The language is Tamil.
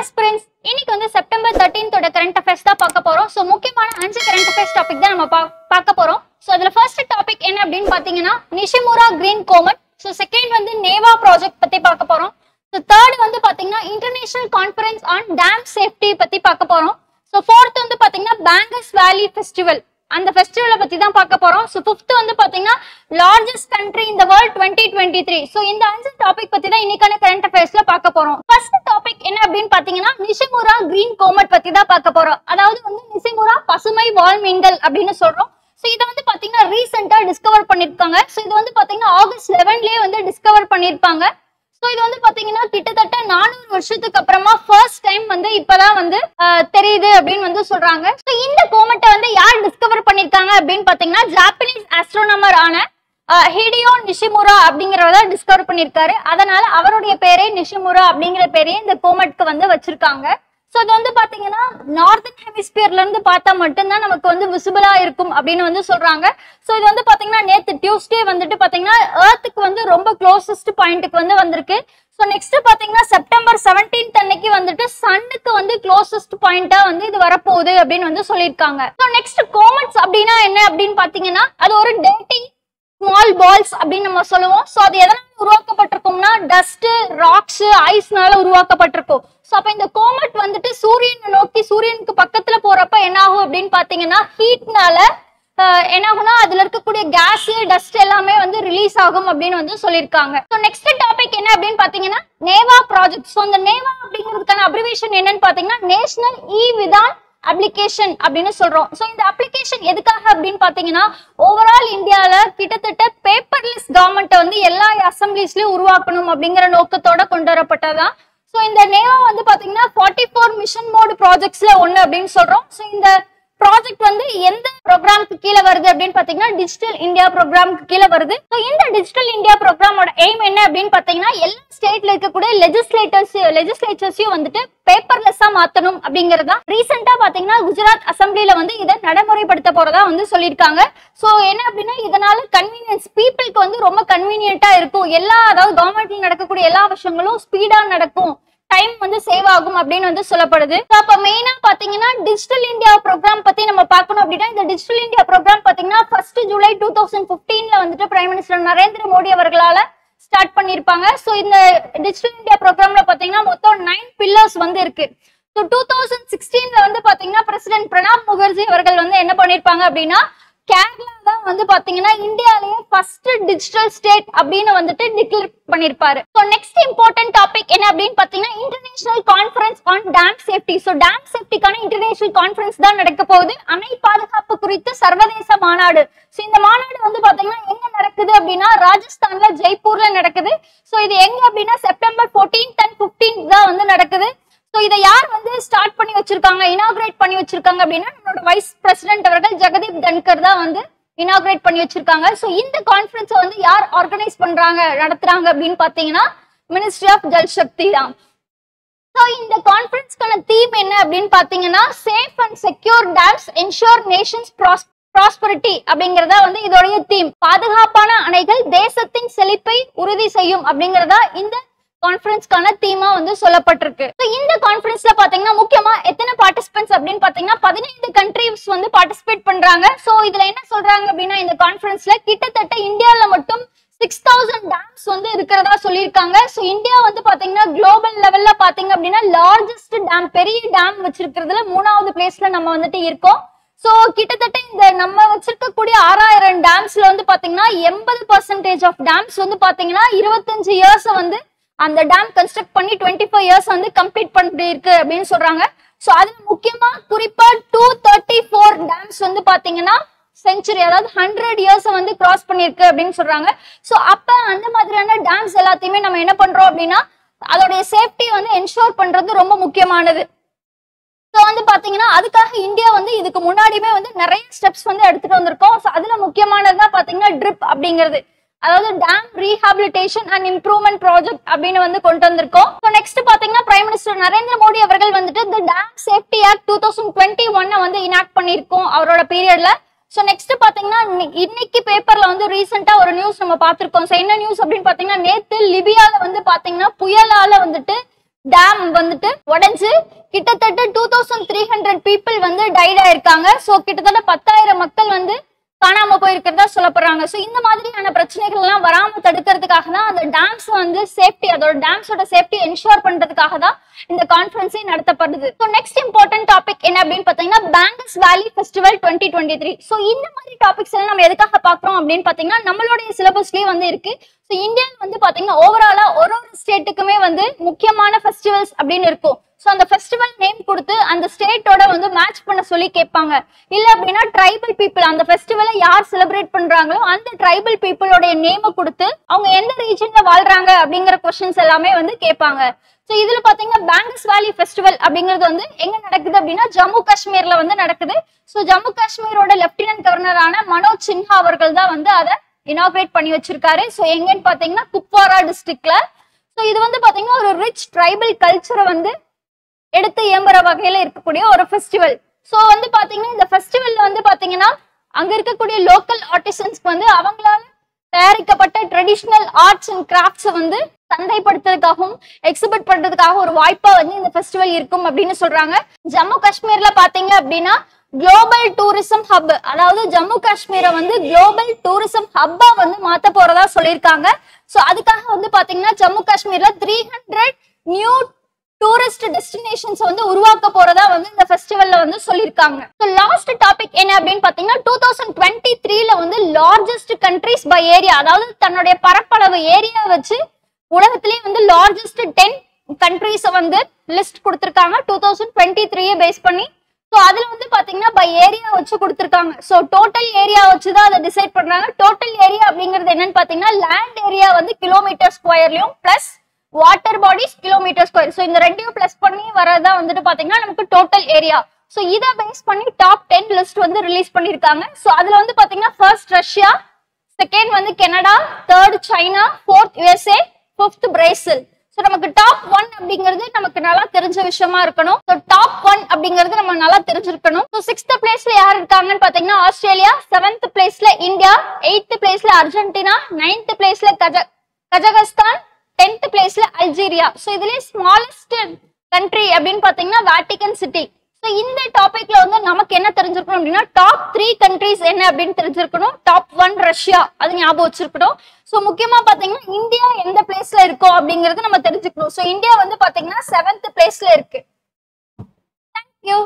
ஆஸ்பிரன்ஸ் இன்னைக்கு வந்து செப்டம்பர் தேர்ட்டீன்த்தோட கரண்ட் அஃபேர்ஸ் தான் பார்க்க போறோம். ஸோ முக்கியமான அஞ்சு கரண்ட் அஃபேர்ஸ் டாபிக் தான் நம்ம பா- பார்க்க போறோம். ஸோ அதுல ஃபர்ஸ்ட் டாபிக் என்ன அப்படின்னு பாத்தீங்கன்னா Nishimura green comet so second வந்து நேவா ப்ராஜெக்ட் பத்தி பார்க்க போறோம். ஸோ தேர்ட் வந்து பாத்தீங்கன்னா international conference on dam safety பத்தி பார்க்க போறோம். ஸோ ஃபோர்த் வந்து பாத்தீங்கன்னா பேங்கஸ் வேலி ஃபெஸ்டிவல் அந்த ஃபெஸ்டிவலை பத்தி தான் பார்க்க போறோம். ஸோ ஃபிஃப்த் வந்து பாத்தீங்கன்னா லார்ஜஸ்ட் கண்ட்ரி இந்த world twenty twenty three so இந்த அஞ்சு டாபிக் பத்தி தான் இன்னைக்கான கரண்ட் அஃபேர்ஸ்ல பார்க்க போறோம். ஃபர்ஸ்ட் டாபிக் என்ன அப்படின்னு பாத்தீங்கன்னா நிஷிமுரா கிரீன் கோமட் பத்தி தான் பார்க்க போறோம். அதாவது வந்து நிஷிமுரா பசுமை வால் மீன்கள் அப்படின்னு சொல்றோம். ஸோ இதை வந்து பாத்தீங்கன்னா ரீசெண்டா டிஸ்கவர் பண்ணிருக்காங்க. ஸோ இது வந்து பாத்தீங்கன்னா ஆகஸ்ட் லெவன்லயே வந்து டிஸ்கவர் பண்ணிருப்பாங்க. இது வந்து பாத்தீங்கன்னா கிட்டத்தட்ட நானூறு வருஷத்துக்கு அப்புறமா ஃபர்ஸ்ட் டைம் வந்து இப்பதான் வந்து ஆஹ், தெரியுது அப்படின்னு வந்து சொல்றாங்க. ஸோ இந்த கோமெட்டை வந்து யார் டிஸ்கவர் பண்ணிருக்காங்க அப்படின்னு பாத்தீங்கன்னா ஜாப்பனீஸ் ஆஸ்ட்ரோனமர் ஆன ஹிடியோ நிஷிமுரா அப்படிங்கிறத டிஸ்கவர் பண்ணிருக்காரு. அதனால அவருடைய பேரே நிஷிமுரா அப்படிங்கிற பேரே இந்த கோமட்க்கு வந்து வச்சிருக்காங்க. ஸோ இது வந்து பாத்தீங்கன்னா நார்த்தன் ஹெமிஸ்பியர்ல இருந்து பார்த்தா மட்டும்தான் நமக்கு வந்து விசிபிளா இருக்கும் அப்படின்னு வந்து சொல்றாங்க. ஸோ இது வந்து பாத்தீங்கன்னா நேத்து டியூஸ்டே வந்துட்டு பாத்தீங்கன்னா ஏர்த்துக்கு வந்து ரொம்ப க்ளோசஸ்ட் பாயிண்ட்டுக்கு வந்து வந்திருக்கு. ஸோ நெக்ஸ்ட் பாத்தீங்கன்னா செப்டம்பர் 17th அன்னைக்கு வந்துட்டு சன்னுக்கு வந்து க்ளோசஸ்ட் பாயிண்டா வந்து இது வரப்போகுது அப்படின்னு வந்து சொல்லியிருக்காங்க. ஸோ நெக்ஸ்ட் கோமெட்ஸ் அப்படின்னா என்ன அப்படின்னு பாத்தீங்கன்னா அது ஒரு டேட்டிங் ஸ்மால் பால்ஸ் அப்படின்னு நம்ம சொல்லுவோம். ஸோ அது எதனால் உருவாக்கப்பட்டிருக்கும்னா டஸ்ட் ராக்ஸ் ஐஸ்னால உருவாக்கப்பட்டிருக்கும். ஸோ அப்ப இந்த கோமட் வந்துட்டு சூரியனை நோக்கி சூரியனுக்கு பக்கத்துல போறப்ப என்ன ஆகும் அப்படின்னு பாத்தீங்கன்னா ஹீட்னால என்ன ஆகும்னா அதுல இருக்கக்கூடிய கேஸ் டஸ்ட் எல்லாமே வந்து ரிலீஸ் ஆகும் அப்படின்னு வந்து சொல்லியிருக்காங்க. ஸோ நெக்ஸ்ட் டாபிக் என்ன அப்படின்னு பாத்தீங்கன்னா நேவா ப்ராஜெக்ட் ஸோ இந்த நேவா அப்படிங்கிறதுக்கான அப்ரிவேஷன் என்னன்னு பாத்தீங்கன்னா நேஷனல் இ விதான் அப்ளிகேஷன் அப்படின்னு சொல்றோம். ஸோ இந்த அப்ளிகேஷன் எதுக்காக அப்படின்னு பாத்தீங்கன்னா ஓவரால் இந்தியால கிட்டத்தட்ட பேப்பர்லெஸ் கவர்மெண்ட்டை வந்து எல்லா அசம்பிளிஸ்லயும் உருவாக்கணும் அப்படிங்கிற நோக்கத்தோட கொண்டு வரப்பட்டதான் ஸோ இந்த நேவா வந்து பார்த்தீங்கன்னா ஃபார்ட்டி ஃபோர் மிஷன் மோடு ப்ராஜெக்ட்ஸில் ஒன்று அப்படின்னு சொல்கிறோம் ஸோ இந்த ப்ராஜெக்ட் வந்து எந்த ப்ரோக்ராம்க்கு கீழே வருது அப்படின்னு பாத்தீங்கன்னா டிஜிட்டல் இந்தியா ப்ரோக்ராம்க்கு கீழே வருது. ஸோ இந்த டிஜிட்டல் இந்தியா ப்ரோக்ராமோட எய்ம் என்ன அப்படின்னு பாத்தீங்கன்னா எல்லா ஸ்டேட்ல இருக்கக்கூடிய லெஜிஸ்லேட்டர்ஸ் லெஜிஸ்லேச்சர்ஸையும் வந்துட்டு பேப்பர்லெஸ்ஸா மாத்தணும் அப்படிங்கறதா. ரீசெண்டா பாத்தீங்கன்னா குஜராத் அசம்பிளில வந்து இதை நடைமுறைப்படுத்த போறதா வந்து சொல்லியிருக்காங்க. ஸோ என்ன அப்படின்னா இதனால கன்வீனியன்ஸ் பீப்புளுக்கு வந்து ரொம்ப கன்வீனியன்ட்டா இருக்கும். எல்லா அதாவது கவர்மெண்ட்ல நடக்கக்கூடிய எல்லா விஷயங்களும் ஸ்பீடா நடக்கும். டைம் வந்து சேவ் ஆகும் அப்படின்னு வந்து சொல்லப்படுது. அப்ப மெயினா பாத்தீங்கன்னா டிஜிட்டல் இந்தியா ப்ரோக்ராம் பத்தி நம்ம பார்க்கணும் அப்படின்னா இந்த டிஜிட்டல் இந்தியா ப்ரோக்ராம் பாத்தீங்கன்னா ஃபர்ஸ்ட் ஜூலை டூ தௌசண்ட் பிப்டீன்ல வந்துட்டு பிரைம் மினிஸ்டர் நரேந்திர மோடி அவர்களால ஸ்டார்ட் பண்ணிருப்பாங்க. ஸோ இந்த டிஜிட்டல் இந்தியா ப்ரோக்ராம்ல பாத்தீங்கன்னா மொத்தம் நைன் பில்லர்ஸ் வந்து இருக்கு. ஸோ டூ தௌசண்ட் சிக்ஸ்டீன்ல வந்து பாத்தீங்கன்னா பிரசிடென்ட் பிரணாப் முகர்ஜி அவர்கள் வந்து என்ன பண்ணிருப்பாங்க அப்படின்னா கேரளா தான் வந்து பாத்தீங்கன்னா இந்தியாலேயே ஃபர்ஸ்ட் டிஜிட்டல் ஸ்டேட் அப்படின்னு வந்துட்டு டிக்ளேர் பண்ணிருப்பாரு. ஸோ நெக்ஸ்ட் இம்பார்ட்டன்ட் டாபிக் என்ன அப்படின்னு பாத்தீங்கன்னா international conference on dam safety so dam சேஃப்டிக்கான international conference தான் நடக்க போகுது. அணை பாதுகாப்பு குறித்து சர்வதேச மாநாடு. ஸோ இந்த மாநாடு வந்து பாத்தீங்கன்னா எங்க நடக்குது அப்படின்னா ராஜஸ்தான்ல ஜெய்ப்பூர்ல நடக்குது. ஸோ இது எங்க அப்படின்னா செப்டம்பர் 14th அண்ட் 15th தான் வந்து நடக்குது. ஸோ இதை யார் வந்து ஸ்டார்ட் பண்ணி வச்சிருக்காங்க இனாகிரேட் பண்ணி வச்சிருக்காங்க அப்படின்னா நம்மளோட வைஸ் பிரசிடென்ட் அவர்கள் ஜெகதீப் தன்கர் தான் வந்து இனாகிரேட் பண்ணி வச்சிருக்காங்க. ஸோ இந்த கான்ஃபரன்ஸை வந்து யார் ஆர்கனைஸ் பண்றாங்க நடத்துறாங்க அப்படின்னு பாத்தீங்கன்னா மினிஸ்ட்ரி ஆஃப் ஜல் சக்தி தான். ஸோ இந்த கான்ஃபரன்ஸ்க்கான தீம் என்ன அப்படின்னு பாத்தீங்கன்னா safe and secure dams ensure nation's prosperity அப்படிங்கறதா வந்து இதோடைய தீம் பாதுகாப்பான அணைகள் தேசத்தின் செழிப்பை உறுதி செய்யும் அப்படிங்கறதா இந்த கான்ஃபரன்ஸ்க்கான தீமா வந்து சொல்லப்பட்டிருக்கு. இந்த கான்ஃபரன்ஸ்ல பாத்தீங்கன்னா முக்கியமா எத்தனை பார்ட்டிசிபென்ட்ஸ் அப்படின்னு பாத்தீங்கன்னா பதினைந்து கண்ட்ரிஸ் வந்து பார்ட்டிசிபேட் பண்றாங்க. சோ இதுல என்ன சொல்றாங்க அப்படின்னா இந்த கான்ஃபரன்ஸ்ல கிட்டத்தட்ட இந்தியால மட்டும் சிக்ஸ் தௌசண்ட் டேம்ஸ் வந்து இருக்கிறதா சொல்லியிருக்காங்க. ஸோ இந்தியா வந்து பாத்தீங்கன்னா குளோபல் லெவல்ல பாத்தீங்க அப்படின்னா லார்ஜஸ்ட் டேம் பெரிய டேம் வச்சிருக்கிறதுல மூணாவது பிளேஸ்ல நம்ம வந்துட்டு இருக்கோம். சோ கிட்டத்தட்ட இந்த நம்ம வச்சிருக்கக்கூடிய ஆறாயிரம் டேம்ஸ்ல வந்து பாத்தீங்கன்னா எண்பது பர்சன்டேஜ் ஆஃப் டேம்ஸ் வந்து பாத்தீங்கன்னா இருபத்தஞ்சு இயர்ஸ் வந்து அந்த டேம் கன்ஸ்ட்ரக்ட் பண்ணி டுவெண்ட்டி ஃபைவ் இயர்ஸ் வந்து கம்ப்ளீட் பண்ணிட்டு இருக்கு அப்படின்னு சொல்றாங்க. சோ அதுல முக்கியமா குறிப்பா டூ தேர்ட்டி ஃபோர் டேம்ஸ் வந்து பாத்தீங்கன்னா செஞ்சுரி அதாவது ஹண்ட்ரட் இயர்ஸ் வந்து கிராஸ் பண்ணிருக்கு அப்படின்னு சொல்றாங்க. சோ அப்ப அந்த மாதிரியான டேம்ஸ் எல்லாத்தையுமே நம்ம என்ன பண்றோம் அப்படின்னா அதோடைய சேஃப்டி வந்து என்ஷோர் பண்றது ரொம்ப முக்கியமானது. ஸோ வந்து பாத்தீங்கன்னா அதுக்காக இந்தியா வந்து இதுக்கு முன்னாடியுமே வந்து நிறைய ஸ்டெப்ஸ் வந்து எடுத்துட்டு வந்திருக்கோம். ஸோ அதுல முக்கியமானது தான் பாத்தீங்கன்னா ட்ரிப் அப்படிங்கிறது. அதாவது dam rehabilitation and improvement project அப்படின்னு வந்து கொண்டு வந்திருக்கோம். ஸோ நெக்ஸ்ட் பாத்தீங்கன்னா பிரைம் மினிஸ்டர் நரேந்திர மோடி அவர்கள் வந்துட்டு இந்த dam safety act two thousand twenty ஒன்னை வந்து இனாக்ட் பண்ணியிருக்கோம் அவரோட பீரியட்ல ஸோ நெக்ஸ்ட் பாத்தீங்கன்னா இன்னைக்கு பேப்பர்ல வந்து ரீசெண்டா ஒரு நியூஸ் நம்ம பார்த்துருக்கோம். ஸோ என்ன நியூஸ் அப்படின்னு பாத்தீங்கன்னா நேத்து லிபியால வந்து பாத்தீங்கன்னா புயலால வந்துட்டு டேம் வந்துட்டு உடஞ்சு கிட்டத்தட்ட two thousand three hundred people வந்து டைட் ஆயிருக்காங்க. ஸோ கிட்டத்தட்ட பத்தாயிரம் மக்கள் வந்து போயிருக்கிறதா சொல்லப்படுறாங்க. ஸோ இந்த மாதிரியான பிரச்சனைகள் எல்லாம் வராம தடுக்கிறதுக்காக தான் அந்த டேம்ஸ் வந்து சேஃப்டி அதோட டேம்ஸோட சேஃப்டி என்ஷூர் பண்றதுக்காக தான் இந்த கான்ஃபரன்ஸே நடத்தப்படுது. ஸோ நெக்ஸ்ட் இம்பார்ட்டன்ட் டாபிக் என்ன அப்படின்னு பார்த்தீங்கன்னா Bangus valley festival twenty twenty three so இந்த மாதிரி டாபிக்ஸ் எல்லாம் நம்ம எதுக்காக பாக்குறோம் அப்படின்னு பார்த்தீங்கன்னா நம்மளுடைய சிலபஸ்லயே வந்து இருக்கு. ஸோ இந்தியன் வந்து பாத்தீங்கன்னா ஓவராலா ஒரு ஒரு ஸ்டேட்டுக்குமே வந்து முக்கியமான ஃபெஸ்டிவல்ஸ் அப்படின்னு இருக்கும். ஸோ அந்த ஃபெஸ்டிவல் நேம் கொடுத்து அந்த ஸ்டேட்டோட வந்து மேட்ச் பண்ண சொல்லி கேட்பாங்க. இல்ல அப்படின்னா ட்ரைபல் பீப்புள் அந்த ஃபெஸ்டிவலை யார் செலிப்ரேட் பண்றாங்களோ அந்த ட்ரைபல் பீப்புளோட நேமை கொடுத்து அவங்க எந்த ரீஜன்ல வாழ்றாங்க அப்படிங்கிற கொஸ்டின்ஸ் எல்லாமே வந்து கேட்பாங்க. ஸோ இதுல பாத்தீங்கன்னா பேங்கஸ் வேலி ஃபெஸ்டிவல் அப்படிங்கிறது வந்து எங்க நடக்குது அப்படின்னா ஜம்மு காஷ்மீர்ல வந்து நடக்குது. ஸோ ஜம்மு காஷ்மீரோட லெப்டினன்ட் கவர்னரான மனோஜ் சின்ஹா அவர்கள் தான் வந்து அதை இனாகிரேட் பண்ணி வச்சிருக்காரு. ஸோ எங்கன்னு பாத்தீங்கன்னா குப்வாரா டிஸ்ட்ரிக்ட்ல ஸோ இது வந்து பாத்தீங்கன்னா ஒரு ரிச் ட்ரைபல் கல்ச்சரை வந்து எடுத்து ஏம்புற வகையில இருக்கக்கூடிய ஒரு ஃபெஸ்டிவல் ஸோ வந்து பாத்தீங்கன்னா இந்த ஃபெஸ்டிவல்ல வந்து பாத்தீங்கன்னா அங்க இருக்கக்கூடிய லோக்கல் ஆர்டிசன்ஸ்க்கு வந்து அவங்களால தயாரிக்கப்பட்ட ட்ரெடிஷ்னல் ஆர்ட்ஸ் அண்ட் கிராஃப்ட்ஸ் வந்து சந்தைப்படுத்துறதுக்காகவும் எக்ஸிபிட் பண்றதுக்காக ஒரு வாய்ப்பா வந்து இந்த ஃபெஸ்டிவல் இருக்கும் அப்படின்னு சொல்றாங்க. ஜம்மு காஷ்மீர்ல பாத்தீங்க அப்படின்னா குளோபல் டூரிசம் ஹப் அதாவது ஜம்மு காஷ்மீரை வந்து குளோபல் டூரிசம் ஹப்பா வந்து மாத்த போறதா சொல்லியிருக்காங்க. ஸோ அதுக்காக வந்து பாத்தீங்கன்னா ஜம்மு காஷ்மீர்ல three hundred new tourist destinations வந்து உருவாக்க போறதா வந்து இந்த ஃபெஸ்டிவல்ல வந்து சொல்லியிருக்காங்க. ஸோ லாஸ்ட் டாபிக் என்ன அப்படின்னு பாத்தீங்கன்னா டூ தௌசண்ட் டுவெண்ட்டி த்ரீல வந்து லார்ஜஸ்ட் கண்ட்ரிஸ் பை ஏரியா அதாவது தன்னுடைய பரப்பளவு ஏரியா வச்சு உலகத்திலேயே வந்து லார்ஜஸ்ட் டென் கண்ட்ரிஸ் வந்து லிஸ்ட் கொடுத்துருக்காங்க. டூ தௌசண்ட் டுவெண்ட்டி த்ரீயை பேஸ் பண்ணி. ஸோ அதுல வந்து பாத்தீங்கன்னா பை ஏரியா வச்சு கொடுத்துருக்காங்க. ஸோ டோட்டல் ஏரியா வச்சு தான் அதை டிசைட் பண்றாங்க. டோட்டல் ஏரியா அப்படிங்கிறது என்னன்னு பாத்தீங்கன்னா லேண்ட் ஏரியா வந்து kilometre ஸ்கொயர்லயும் plus water bodies kilometre square so இந்த ரெண்டையும் பிளஸ் பண்ணி வரதான் வந்துட்டு பாத்தீங்கன்னா நமக்கு டோட்டல் ஏரியா ஸோ இதை பேஸ் பண்ணி டாப் டென் லிஸ்ட் வந்து ரிலீஸ் பண்ணியிருக்காங்க ஸோ அதில் வந்து பார்த்தீங்கன்னா ஃபர்ஸ்ட் ரஷ்யா செகண்ட் வந்து Canada third China fourth USA fifth Brazil so நமக்கு டாப் ஒன் அப்படிங்கிறது நமக்கு நல்லா தெரிஞ்ச விஷயமா இருக்கணும். ஸோ டாப் ஒன் அப்படிங்கிறது நம்ம நல்லா தெரிஞ்சிருக்கணும். ஸோ சிக்ஸ்த் பிளேஸ்ல யார் இருக்காங்கன்னு பார்த்தீங்கன்னா ஆஸ்திரேலியா செவன்த் பிளேஸ்ல இந்தியா எயித்து பிளேஸ்ல அர்ஜென்டினா நைன்த் பிளேஸ்ல கஜ கஜகஸ்தான் டென்த் பிளேஸ்ல அல்ஜீரியா. ஸோ இதுலேயே ஸ்மாலஸ்ட் கண்ட்ரி அப்படின்னு பார்த்தீங்கன்னா வேட்டிகன் சிட்டி இந்த டாபிக்ல வந்து நமக்கு என்ன தெரிஞ்சிருக்கணும் அப்படின்னா டாப் த்ரீ கண்ட்ரிஸ் என்ன அப்படின்னு தெரிஞ்சிருக்கணும். டாப் ஒன் ரஷ்யா அது ஞாபகம் வச்சிருக்கணும். ஸோ முக்கியமா பாத்தீங்கன்னா இந்தியா எந்த பிளேஸ்ல இருக்கோ அப்படிங்கறது நம்ம தெரிஞ்சுக்கணும். ஸோ இந்தியா வந்து பாத்தீங்கன்னா செவன்த் பிளேஸ்ல இருக்கு. தேங்க்யூ